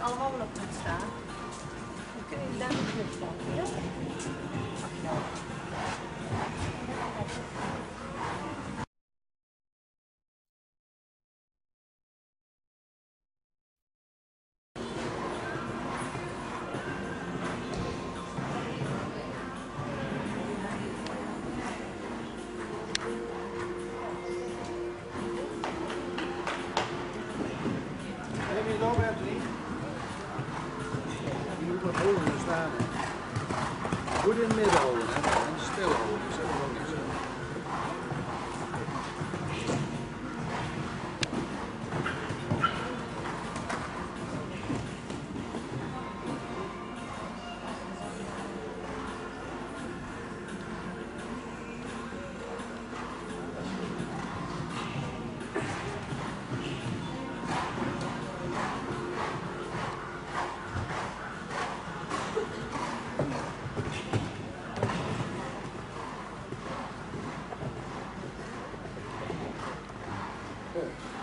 allemaal wel op moet staan. Dan kunnen je daar nog niet staan. Ja? naar voren staan. Goed in het midden houden. work.